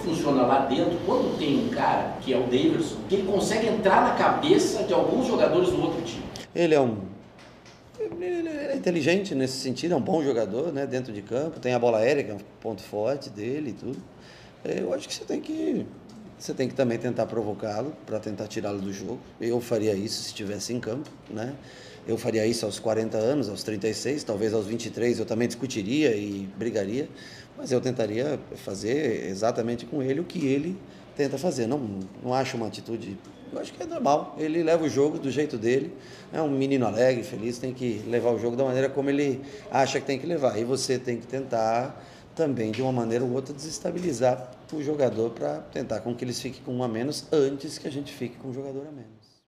funciona lá dentro quando tem um cara, que é o Davidson, que ele consegue entrar na cabeça de alguns jogadores do outro time? Ele é um. Ele é inteligente nesse sentido, é um bom jogador né, dentro de campo, tem a bola aérea, que é um ponto forte dele e tudo. Eu acho que você tem que. Você tem que também tentar provocá-lo para tentar tirá-lo do jogo. Eu faria isso se estivesse em campo, né? Eu faria isso aos 40 anos, aos 36, talvez aos 23 eu também discutiria e brigaria, mas eu tentaria fazer exatamente com ele o que ele tenta fazer. Não, não acho uma atitude, eu acho que é normal. Ele leva o jogo do jeito dele, é um menino alegre, feliz, tem que levar o jogo da maneira como ele acha que tem que levar. E você tem que tentar também, de uma maneira ou outra, desestabilizar o jogador para tentar com que eles fiquem com um a menos antes que a gente fique com um jogador a menos.